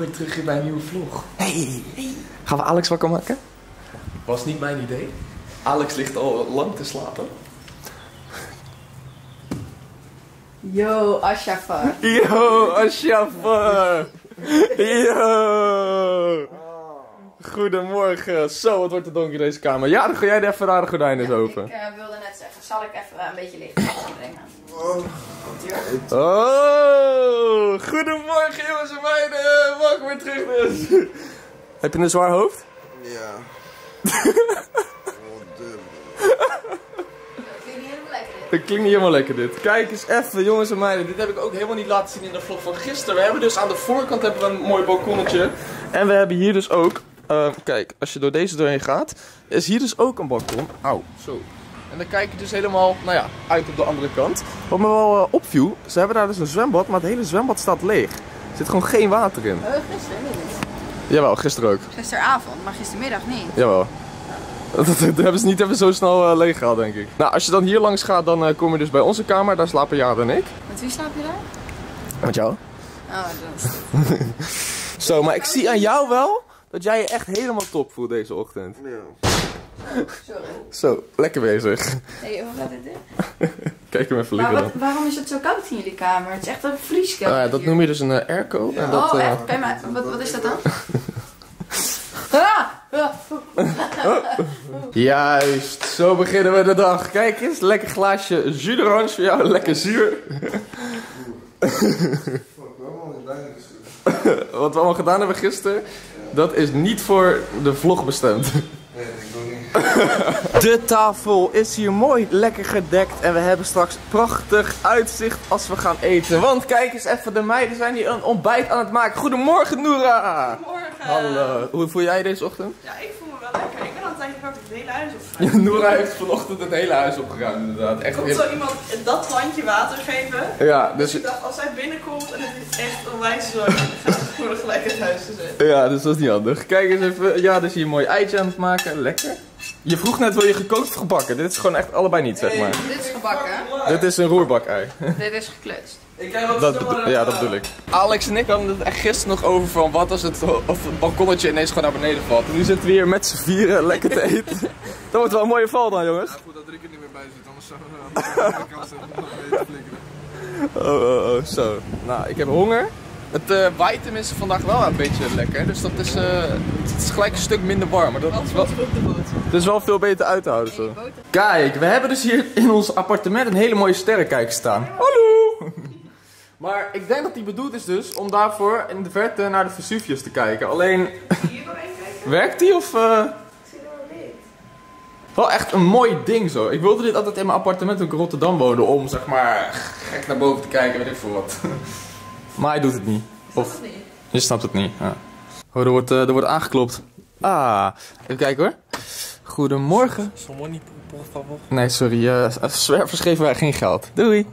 Jongens en meiden, welkom weer terug in mijn nieuwe vlog. Hey. Gaan we Alex wakker maken? Was niet mijn idee. Alex ligt al lang te slapen. Yo, Ashafar. Yo, Ashafa. Yo. Goedemorgen. Zo, het wordt te donker in deze kamer. Ja, dan ga jij de even rare gordijnen eens open. Ik eh, wilde net zeggen, zal ik even een beetje licht brengen? Oh, goedemorgen jongens en meiden. Welkom weer terug dus. Heb je een zwaar hoofd? Ja. Dat klinkt niet helemaal lekker dit. Kijk eens even jongens en meiden. Dit heb ik ook helemaal niet laten zien in de vlog van gisteren. We hebben dus aan de voorkant hebben we een mooi balkonnetje. En we hebben hier dus ook... eh, kijk, als je door deze doorheen gaat, is hier dus ook een balkon. Auw, zo. En dan kijk je dus helemaal, nou ja, uit op de andere kant. Wat me wel eh, opviel, ze hebben daar dus een zwembad, maar het hele zwembad staat leeg. Er zit gewoon geen water in. Uh, gisteren niet. Jawel, gisteren ook. Gisteravond, maar gistermiddag niet. Jawel. Dat, dat hebben ze niet even zo snel eh, leeg gehaald, denk ik. Nou, als je dan hier langs gaat, dan eh, kom je dus bij onze kamer. Daar slapen Jade en ik. Met wie slaap je daar? Met jou? Oh, dat is Zo, maar ik zie aan jou wel dat jij je echt helemaal top voelt deze ochtend. Ja. Sorry. Zo, lekker bezig. Hé, hoe gaat dit in? Kijk hem even Maar liggen wat, dan. waarom is het zo koud in jullie kamer? Het is echt een vrieskelder Nou ja, dat hier. noem je dus een eh, airco. En dat, oh, eh, echt? Kan je maar, wat, wat is dat dan? ah! Ah! Juist, zo beginnen we de dag. Kijk eens, lekker glaasje jus d'orange voor jou, lekker zuur. Fuck, waarom is bijna gestuurd? Wat we allemaal gedaan hebben gisteren, dat is niet voor de vlog bestemd. Nee, ik doe niet. De tafel is hier mooi lekker gedekt en we hebben straks prachtig uitzicht als we gaan eten. Want kijk eens even, de meiden zijn hier een ontbijt aan het maken. Goedemorgen Noora! Goedemorgen. Hallo, hoe voel jij je deze ochtend? Ja, ik voel me wel lekker. Ik ben tijdje wakker het hele huis opgeruimd. Noora heeft vanochtend het hele huis opgeruimd inderdaad. Echt Komt zo iemand dat plantje water geven? Ja, Dus dus, ik dacht, als hij binnenkomt en het is echt onwijs zorg, dan gaat het gewoon gelijk het huis te zetten. ja, dus dat is niet handig. Kijk eens even, ja, dus hier een mooi eitje aan het maken. Lekker. Je vroeg net, wil je gekookt of gebakken? Dit is gewoon echt allebei niet, zeg maar. Dit is gebakken. Dit is een roerbak-ei. Dit is geklutst. Ik Dat, ja, dat bedoel ik. Alex en ik hadden het echt gisteren nog over van wat als het, of het balkonnetje ineens gewoon naar beneden valt. En nu zitten we hier met z'n vieren lekker te eten. Dat wordt wel een mooie val dan, jongens. Goed dat Rick er niet meer bij zit, anders zou we aan de kant nog te flikkeren. Oh, oh, oh, zo. Nou, ik heb honger. Het eh waait tenminste vandaag wel een beetje lekker. Dus dat is, eh, het is gelijk een stuk minder warm. Maar dat is wel, het is wel veel beter uit te houden zo. Kijk, we hebben dus hier in ons appartement een hele mooie sterrenkijker staan. Hallo! Maar ik denk dat die bedoeld is dus om daarvoor in de verte naar de Vesuvius te kijken. Alleen, werkt die of... eh, Ik zie er wel echt een mooi ding zo. Ik wilde dit altijd in mijn appartement in Rotterdam woonde om zeg maar gek naar boven te kijken, weet ik veel wat. Maar hij doet het niet. Of Of niet? je snapt het niet. Ja. Oh, er wordt, eh, er wordt aangeklopt. Ah, even kijken hoor. Goedemorgen. Nee, sorry. eh zwervers geven wij geen geld. Doei.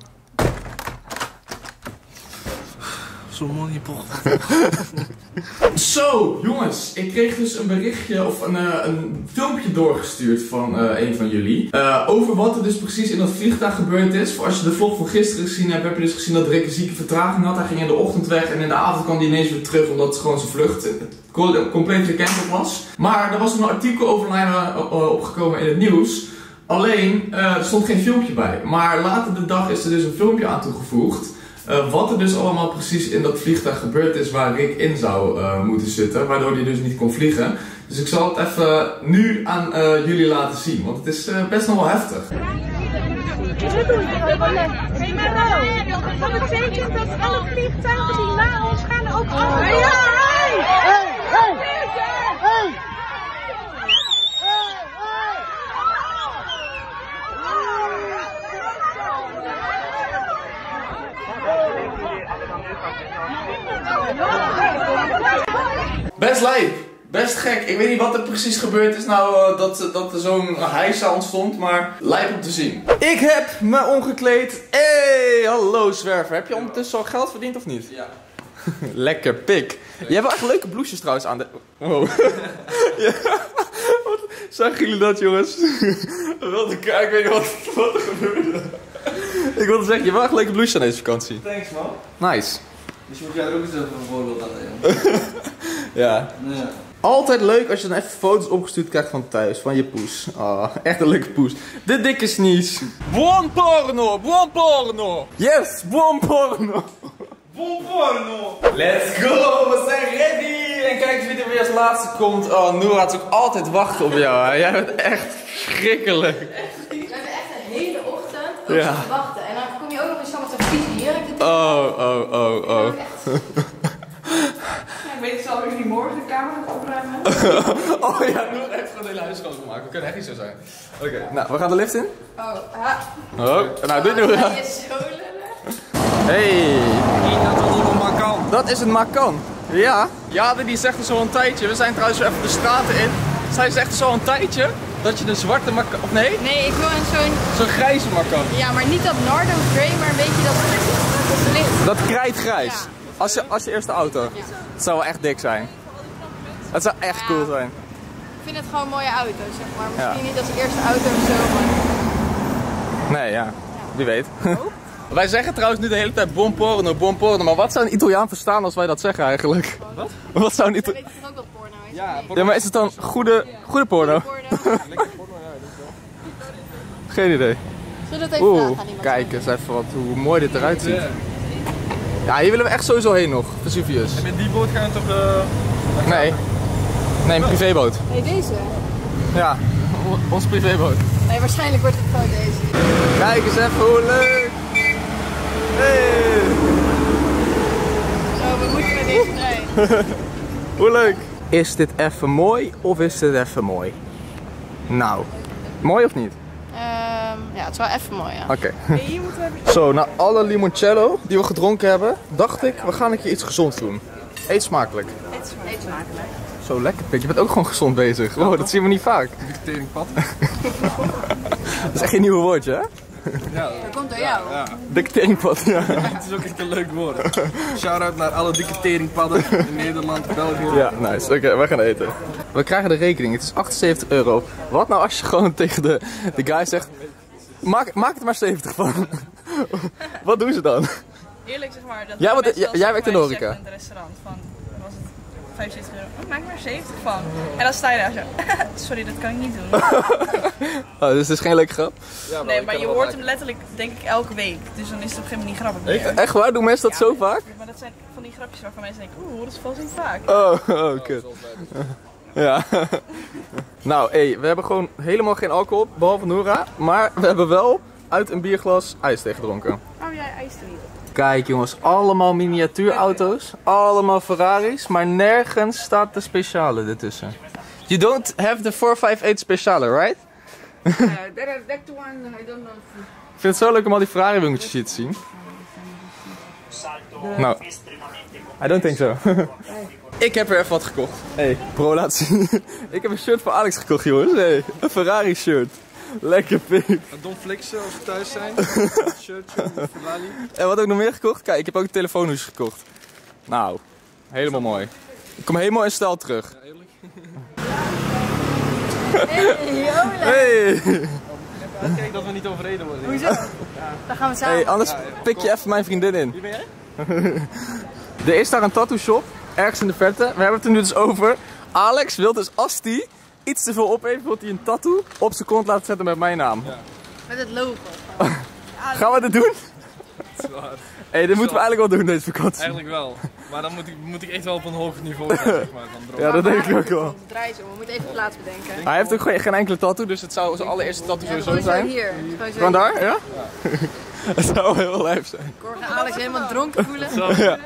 Por favor. Zo, jongens. Ik kreeg dus een berichtje of een, eh, een filmpje doorgestuurd van eh, een van jullie. eh, over wat er dus precies in dat vliegtuig gebeurd is. Voor als je de vlog van gisteren gezien hebt, heb je dus gezien dat Rick een zieke vertraging had. Hij ging in de ochtend weg en in de avond kwam hij ineens weer terug omdat het gewoon zijn vlucht co- compleet gecanceld was. Maar er was een artikel over opgekomen in het nieuws. Alleen, er stond geen filmpje bij. Maar later de dag is er dus een filmpje aan toegevoegd. Eh, wat er dus allemaal precies in dat vliegtuig gebeurd is waar Rick in zou eh, moeten zitten, waardoor hij dus niet kon vliegen. Dus ik zal het even nu aan eh, jullie laten zien, want het is best nog wel heftig. Betekent dat alle vliegtuigen die na ons gaan ook allemaal... Ja, hey! Hey, hey, hey! Best lijp, best gek. Ik weet niet wat er precies gebeurd is nou eh, dat, dat er zo'n hijsa ontstond, maar lijp om te zien. Ik heb me omgekleed. Hey, hallo zwerver. Heb je ondertussen al geld verdiend of niet? Ja. Lekker pik. Je hebt wel echt leuke blouses trouwens aan de... Wow. ja. Wat? Zagen jullie dat jongens? Wilde kijken, ik weet niet wat, wat er gebeurde. Ik wilde zeggen, je hebt wel echt leuke blouses aan deze vakantie. Thanks man. Nice. Dus je moet jij er ook eens even een voorbeeld aan nemen. Ja. Ja. Altijd leuk als je dan even foto's opgestuurd krijgt van thuis, van je poes. Ah, echt een leuke poes. De dikke sneeze. Buon porno, buon porno. Yes, buon porno. Buon porno. Let's go, we zijn ready. En kijk eens wie er weer als laatste komt. Oh, Noora had ook altijd wachten op jou. Hè. Jij bent echt verschrikkelijk. We hebben echt een hele ochtend op Ja. te wachten. En dan kom je ook nog eens met zo'n vies jurk. Oh, oh, oh, oh. Dat ik morgen de kamer opruimen. Oh ja, Noora heeft gewoon de hele huis schoongemaakt. We kunnen echt niet zo zijn. Oké, nou, we gaan de lift in. Oh, ha. Oh, nou, dit doen we. Hij is zo lullig. Hey. Dat is allemaal kan. Dat is het Makan. Ja. Jade die zegt dus al een tijdje. We zijn trouwens even de straten in. Zij zegt dus al een tijdje dat je een zwarte Makan. Of nee? Nee, ik wil een zo'n... Zo'n grijze Makan. Ja, maar niet dat Nardo Grey, maar een beetje dat, dat licht. Dat krijtgrijs. Ja. Als, je, als je eerste auto. Het zou wel echt dik zijn. Het zou echt cool zijn. Ik vind het gewoon mooie auto's, zeg maar. Misschien Ja. niet als eerste auto of zo, maar... Nee, ja. Wie weet. wij zeggen trouwens nu de hele tijd bon porno, bon porno. Maar wat zou een Italiaan verstaan als wij dat zeggen eigenlijk? Wat? Wat zou een Weet Italiaan... je toch ook wat porno is? Ja, Ja, maar is het dan goede, goede porno? Porno. Geen idee. Zullen we het even Oeh, vragen aan iemand? kijk eens even wat, hoe mooi dit eruit ziet. Ja, hier willen we echt sowieso heen nog, Vesuvius. Met die boot gaan we toch... eh Nee. Nee, een privéboot. Nee, deze. Ja, o- onze privéboot. Nee, waarschijnlijk wordt het gewoon deze. Kijk eens even hoe leuk. Hey, Zo, we moeten met deze trein. hoe leuk. Is dit even mooi of is dit even mooi? Nou, mooi of niet? Ja, het is wel even mooi, ja. Oké. Zo, na alle limoncello die we gedronken hebben, dacht ik, we gaan een keer iets gezonds doen. Eet smakelijk. Eet smakelijk. Zo lekker, pik. Je bent ook gewoon gezond bezig. Wow, dat zien we niet vaak. Teringpad. Dat is echt een nieuw woordje, hè? Dat komt door jou. Dikke teringpad, ja. Het is ook echt een leuk woord. Shout-out naar alle dikke teringpadden in Nederland, België. Ja, nice. Oké, we gaan eten. We krijgen de rekening. Het is 78 euro. Wat nou als je gewoon tegen de, de guy zegt... Maak, maak het maar 70 van. Wat doen ze dan? Eerlijk zeg maar. Dat Ja, want, mensen jij- werkt in de horeca. In het restaurant van, was het 75 euro. Oh, maak maar 70 van. En dan sta je daar zo. Sorry, dat kan ik niet doen. Oh, dus het is geen leuke grap. nee, maar je hoort hem letterlijk denk ik elke week. Dus dan is het op een gegeven moment niet grappig meer. Echt waar? Doen mensen dat zo vaak? Maar dat zijn van die grapjes waarvan mensen denken, oeh, dat is vast niet vaak. Oh, oh, kut. Ja. Nou, hé, we hebben gewoon helemaal geen alcohol, op, behalve Noora. Maar we hebben wel uit een bierglas ijs gedronken. Oh, jij er niet. Kijk jongens, allemaal miniatuurauto's, allemaal Ferraris, maar nergens staat de speciale ertussen. You don't have the 458 speciale, right? that, that one, I don't know. Ik vind het zo leuk om al die Ferrari winkeltjes hier te zien. Nou, I don't think so. Ik heb er even wat gekocht. Hey, bro, laat zien. Ik heb een shirt voor Alex gekocht, jongens. Hey, een Ferrari shirt. Lekker pik. Don flexen als we thuis zijn. Shirtje, Ferrari. En wat heb ik nog meer gekocht? Kijk, ik heb ook een telefoonhoes gekocht. Nou, helemaal mooi. Ik kom helemaal in stijl terug. Hey! Kijk dat we niet overreden worden. Hoezo? Dan gaan we samen. Hey, anders pik je even mijn vriendin in. Wie ben jij? Er is daar een tattoo shop, ergens in de verte. We hebben het er nu dus over. Alex wil dus als die iets te veel op heeft, wil hij een tattoo op zijn kont laten zetten met mijn naam. Met het logo. Gaan we dit doen? Zwaar. Hey, dit moeten we eigenlijk wel doen deze vakantie. Eigenlijk wel. Maar dan moet ik, moet ik echt wel op een hoger niveau zijn, zeg maar. Dan. Ja, dat denk ik ook wel. Draai zo, we moeten even plaats bedenken. Hij heeft ook geen, geen enkele tattoo, dus het zou zijn allereerste tattoo sowieso zo zijn. hier. Hier. daar, ja? Het zou heel lijf zijn. Ik hoor Alex helemaal dronken voelen. Ja.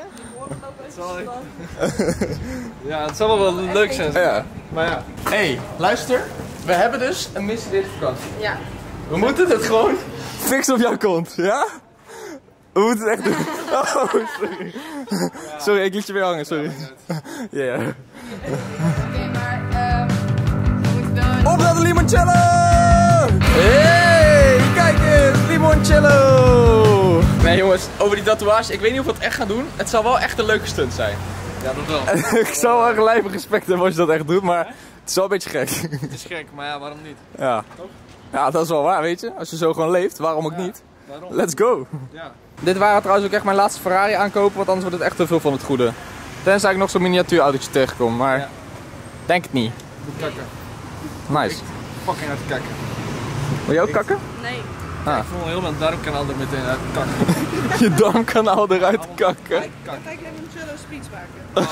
Ja, het zal wel wel leuk zijn. ja. Maar ja. hey, luister. We hebben dus een missie deze vakantie. Ja. We moeten het gewoon fixen op jouw kont, ja? We moeten het echt doen. Oh, sorry. Sorry, ik liet je weer hangen, sorry. Ja, ja. Oké, maar ehm we moeten wel een... Op naar de limoncello! Hey, kijk eens, limoncello! Nee jongens, over die tatoeage, ik weet niet of we het echt gaan doen. Het zal wel echt een leuke stunt zijn. Ja, dat wel. ik zou wel een lijve respect hebben als je dat echt doet, maar het is wel een beetje gek. Het is gek, maar ja, waarom niet? Ja. Ja, dat is wel waar, weet je. Als je zo gewoon leeft, waarom ook niet? Waarom? Let's go! Ja. Dit waren trouwens ook echt mijn laatste Ferrari aankopen, want anders wordt het echt te veel van het goede. Tenzij ik nog zo'n miniatuurautootje tegenkom, maar Ja. denk het niet. Doe kakken. Nice. Fucking uit kakken. Wil je ook kakken? Nee. Ah. Ik voel heel mijn darmkanaal er meteen uit kakken. Je darmkanaal eruit kakken. Kijk, even een chille speech maken.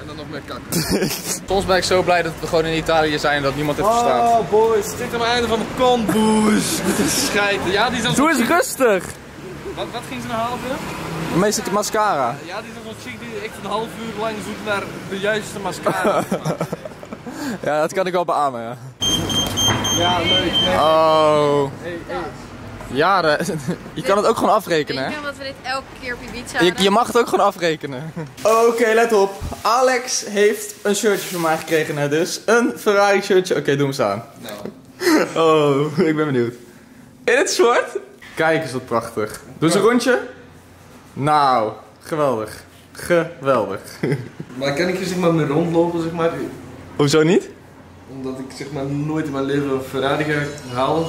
En dan nog meer kakken. Soms ben ik zo blij dat we gewoon in Italië zijn en dat niemand het verstaat. Oh boys, dit is aan het einde van de kont, een scheiden. Ja, die is Doe eens rustig! Wat, wat ging ze nou halen? Meestal mascara. Ja, die is zo'n chick die echt een half uur lang zoekt naar de juiste mascara. Ja, dat kan ik wel beamen, ja. Ja, leuk. Nee. Oh. Hey, hey. Ja, de- je kan het ook gewoon afrekenen, hè? Ik denk dat we dit elke keer op Ibiza Je, je mag het ook gewoon afrekenen. Oké, let op. Alex heeft een shirtje van mij gekregen net dus. Een Ferrari shirtje. Oké, doe hem staan. Oh, ik ben benieuwd. In het zwart? Kijk eens wat prachtig. Doe eens een rondje. Nou, geweldig. Geweldig. Maar kan ik er zeg maar mee rondlopen, zeg maar? Hoezo niet? Omdat ik zeg maar nooit in mijn leven een Ferrari ga halen.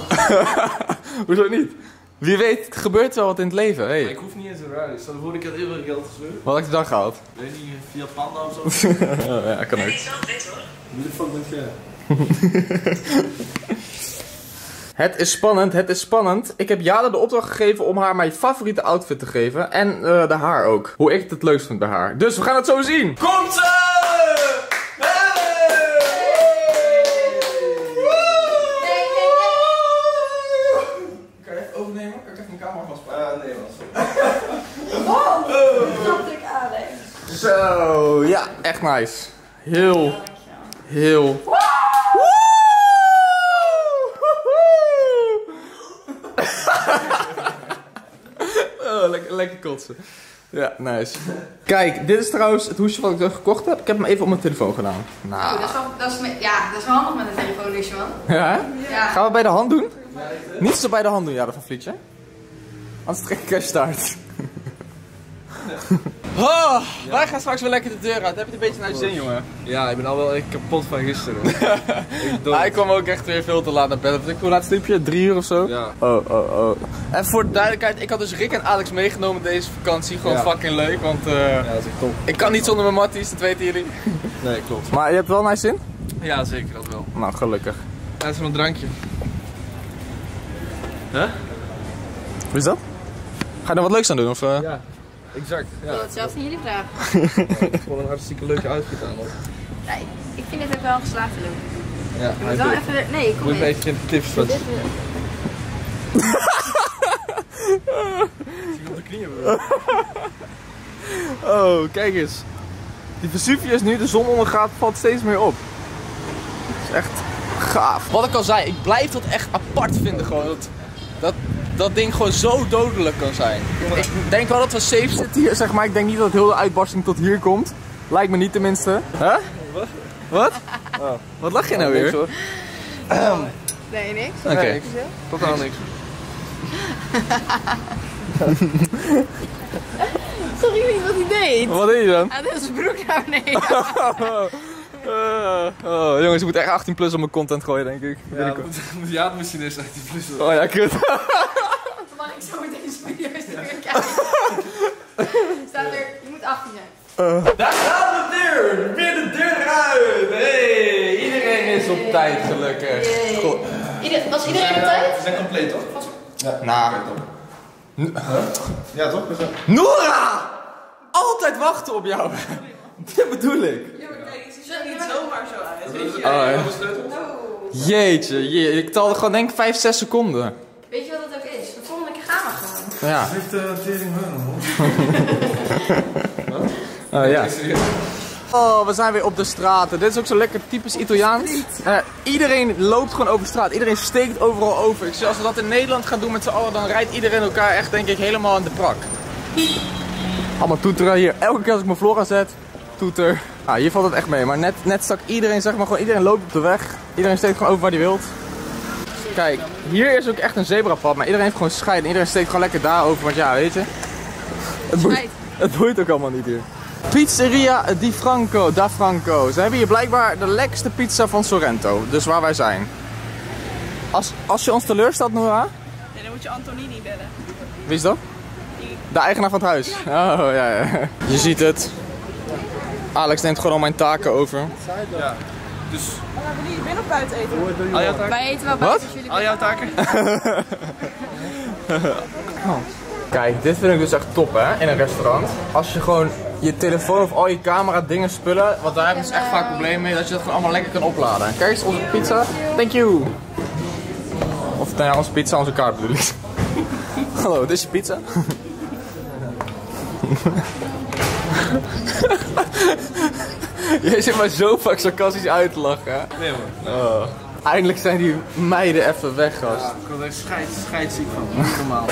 Hoezo niet? Wie weet, het gebeurt wel wat in het leven. Maar Hey. ik hoef niet eens een Ferrari. Stel voor ik had heel veel geld gesleurd. Wat had je dan gehaald? Weet niet, via Panda of zo. Oh, ja, kan ook. Wie de fuck bent jij? Het is spannend, het is spannend. Ik heb Jade de opdracht gegeven om haar mijn favoriete outfit te geven. En eh, de haar ook. Hoe ik het het leukst vind bij haar. Dus we gaan het zo zien. Komt ze! Kan je even overnemen? Kan ik even mijn camera vastpakken? Ah, nee, man. Zo, ja, echt nice. Heel, heel. Oh, lekker, lekker kotsen. Ja, nice. Kijk, dit is trouwens het hoesje wat ik gekocht heb. Ik heb hem even op mijn telefoon gedaan. Nou, Oh, dat, is wel, dat, is, me- ja, dat is wel handig met een telefoon, dus man. ja. Gaan we bij de hand doen? Niet zo bij de hand doen, ja, dat van Vlietje. Anders trek ik start. Oh, wij gaan straks weer lekker de deur uit. Heb je het een beetje naar je zin, jongen? Ja, ik ben al wel echt kapot van gisteren. ik. Hij kwam ook echt weer veel te laat naar bed. Ik- Hoe laat sliep je? Drie uur of zo? Ja. Oh, oh, oh. En voor de duidelijkheid, ik had dus Rick en Alex meegenomen deze vakantie. Gewoon Ja. fucking leuk, want eh, Ja, dat is echt top. ik kan niet zonder mijn matties, dat weten jullie. Nee, klopt. Maar je hebt wel naar je zin? Ja, zeker dat wel. Nou, gelukkig. Dat is mijn drankje. Hoe is dat? Ga je er wat leuks aan doen? Of, eh? Ja, exact. Ik Ja, wil het zelf aan jullie vragen. gewoon een hartstikke leuke outfit aan. hoor. Nee, ik vind dit ook wel een geslaagde look. Ja, Je hij moet wel even... Nee, kom Moet een mee. beetje tips van. Dit- op de knieën, bro. Oh, kijk eens. Die Vesuvius nu de zon ondergaat, valt steeds meer op. Dat is echt gaaf. Wat ik al zei, ik blijf dat echt apart vinden gewoon. Dat, dat, dat ding gewoon zo dodelijk kan zijn. Ik denk wel dat we safe zitten hier, zeg maar. Ik denk niet dat heel de uitbarsting tot hier komt. Lijkt me niet tenminste. Huh? Wat? Wat? Wat lach je nou weer? Oké. Nee, niks. Nee, totaal niks. Sorry niet wat hij deed. Wat deed je dan? Hij deed zijn broek naar beneden. Eh, oh, jongens, ik moet echt 18 plus op mijn content gooien, denk ik. Ja, dat moet, moet ja, dat eerst uit die plus. Oh ja, kut. Mag ik zo meteen serieus weer kijken? Staat er, je moet 18 zijn. Daar gaat de deur! Weer de deur uit! Hey, iedereen is op tijd gelukkig. Ieder, was iedereen op tijd? We zijn compleet, toch? Nou, Ja, toch? We zijn... Nora! Altijd wachten op jou. Dit bedoel ik. Ja, maar kijk, ik zie er niet zomaar zo uit. Weet je? Oh, ja. Jeetje, je, ik telde gewoon denk 5, 6 seconden. Weet je wat dat ook is? De volgende keer gaan we gewoon. Ja. Heeft de tering hun Oh, ja. Oh, we zijn weer op de straten. Dit is ook zo lekker typisch Italiaans. Eh, iedereen loopt gewoon over straat. Iedereen steekt overal over. Ik zeg, als we dat in Nederland gaan doen met z'n allen, dan rijdt iedereen elkaar echt, denk ik, helemaal in de prak. Allemaal toeteren hier. Elke keer als ik mijn vlog aanzet, toeter. Ah, hier valt het echt mee. Maar net, net stak iedereen, zeg maar, gewoon iedereen loopt op de weg. Iedereen steekt gewoon over waar hij wilt. Kijk, hier is ook echt een zebrapad, maar iedereen heeft gewoon scheid. Iedereen steekt gewoon lekker daarover, want ja, weet je. Het boeit, het boeit ook allemaal niet hier. Pizzeria Di Franco, Da Franco. Ze hebben hier blijkbaar de lekkerste pizza van Sorrento. Dus waar wij zijn. Als, als je ons teleurstelt, Nora. Nee, dan moet je Antonini bellen. Wie is dat? De eigenaar van het huis. Oh, ja, ja. Je ziet het. Alex neemt gewoon al mijn taken over. Dus Gaan we niet binnen of buiten eten? al jouw taken? Wij eten wel Wat? buiten jullie. Al jouw taken? Kijk, dit vind ik dus echt top hè, in een restaurant. Als je gewoon je telefoon of al je camera dingen spullen, want daar hebben ze echt vaak problemen mee, dat je dat gewoon allemaal lekker kan opladen. Kijk eens, onze pizza. Thank you. Of nou ja, onze pizza, onze kaart bedoel ik. Hallo, dit is je pizza. Jij zit maar zo vaak sarcastisch uit te lachen. hè? Nee man. Oh. Eindelijk zijn die meiden even weg, gast. Ja, ik word er scheid, scheidziek van. Normaal.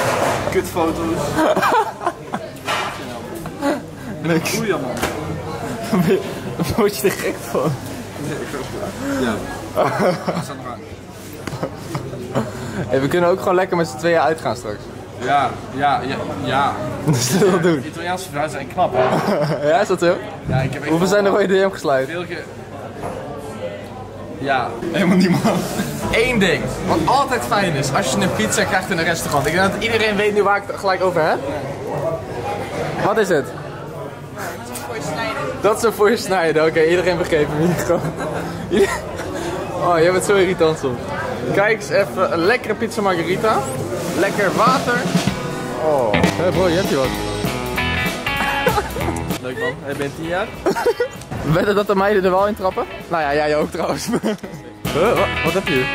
Kutfoto's. Niks. Goeie man. Word je er gek van. Ja. Dat staat nog aan. Hey, we kunnen ook gewoon lekker met z'n tweeën uitgaan straks. Ja, ja, ja, ja. Dat doen? Italiaanse vrouwen zijn knap hè. Ja, is dat zo? Ja, ik heb Hoeveel zijn er ooit DM gesluit? veel. Ja, helemaal niemand. Eén ding, wat altijd fijn is als je een pizza krijgt in een restaurant. Ik denk dat iedereen weet nu waar ik het gelijk over heb. Wat is het? Voor je snijden. Dat is een voor je snijden. Oké, iedereen begreep hem hier gewoon. Oh, jij bent zo irritant soms. Kijk eens even, een lekkere pizza margarita. Lekker water. Oh, hé bro, je hebt hier wat. Leuk man. Jij bent 10 jaar? Wedden dat de meiden er wel in trappen? Nou ja, jij ook trouwens. Huh, wat, wat heb je hier?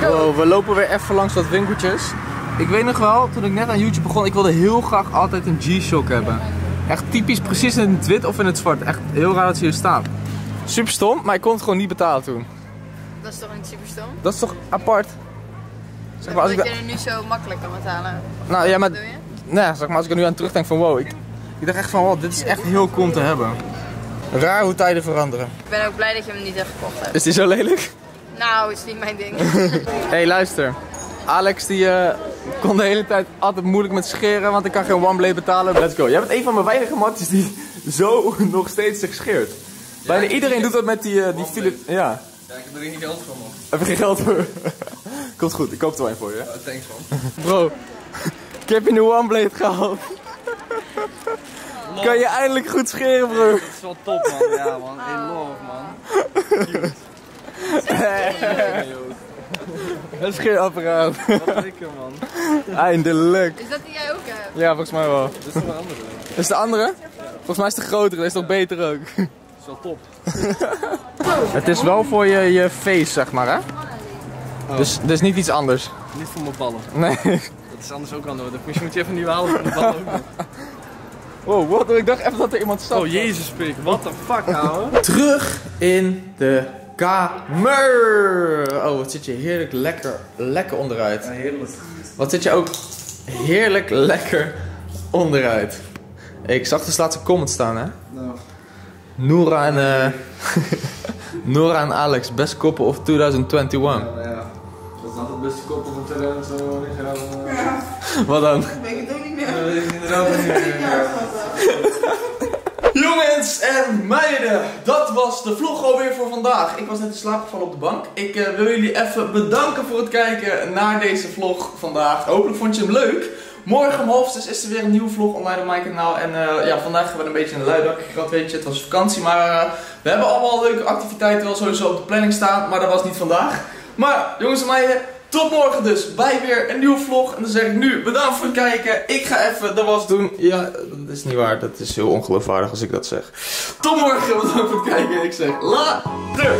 Wow, we lopen weer even langs wat winkeltjes. Ik weet nog wel, toen ik net aan YouTube begon, ik wilde heel graag altijd een G-Shock hebben. Echt typisch, precies in het wit of in het zwart. Echt heel raar dat ze hier staan. Super stom, maar ik kon het gewoon niet betalen toen. Dat is toch niet super stom? Dat is toch apart? Zeg maar, als ik je er nu zo makkelijk kan betalen. nou ja, maar, nee, zeg maar als ik er nu aan terugdenk van wow, ik, ik dacht echt van wow, dit is echt heel cool te hebben. Raar hoe tijden veranderen. Ik ben ook blij dat je hem niet hebt gekocht hebt. Is die zo lelijk? Nou, is niet mijn ding. Hé, hey, luister. Alex die eh, kon de hele tijd altijd moeilijk met scheren, want ik kan geen one blade betalen. Let's go. Jij bent een van mijn weinige matjes die zo nog steeds zich scheert. Bijna iedereen doet dat met die, eh, die file... Ja. Ja, ik heb er geen geld van man. Heb je geen geld voor? Komt goed, ik koop er wel een voor je. Oh, thanks man. Bro, ik heb je een one blade gehaald. Kan je eindelijk goed scheren, bro? Dat is wel top man. Ja man. In love man. Een scheerapparaat. Wat lekker man. Eindelijk. Is dat die jij ook hebt? Ja, volgens mij wel. Dit is toch een andere. Is de andere? Volgens mij is de grotere, dat is toch beter ook. Dat is wel top. Het is wel voor je, je face, zeg maar, hè? Dus, dus niet iets anders. Niet voor mijn ballen. Nee. Dat is anders ook wel nodig. Misschien moet je even nieuw halen voor mijn ballen ook nog. Wow, wat? Ik dacht even dat er iemand zat. Oh jezus pik. What the fuck ouwe. Terug in de kamer. Oh, wat zit je heerlijk lekker, lekker onderuit. heerlijk. Wat zit je ook heerlijk lekker onderuit. Ik zag dus laatste comment staan, hè? Nou. Noora en, eh Noora en Alex, best koppel of 2021. Ja, dat is altijd het beste koppel van terrein. Zo gaan Wat dan? Weet ik het ook niet meer. we inderdaad niet meer. Jongens en meiden, dat was de vlog alweer voor vandaag. Ik was net in slaap gevallen op de bank. Ik eh, wil jullie even bedanken voor het kijken naar deze vlog vandaag. Hopelijk vond je hem leuk. Morgen om half zes is er weer een nieuwe vlog online op mijn kanaal. En eh, ja, vandaag hebben we een beetje een luidakje gehad, weet je. Het was vakantie, maar eh, we hebben allemaal leuke activiteiten wel sowieso op de planning staan. Maar dat was niet vandaag. Maar jongens en meiden, tot morgen dus bij weer een nieuwe vlog. En dan zeg ik nu bedankt voor het kijken. Ik ga even de was doen. Ja, dat is niet waar. Dat is heel ongeloofwaardig als ik dat zeg. Tot morgen, bedankt voor het kijken. Ik zeg later.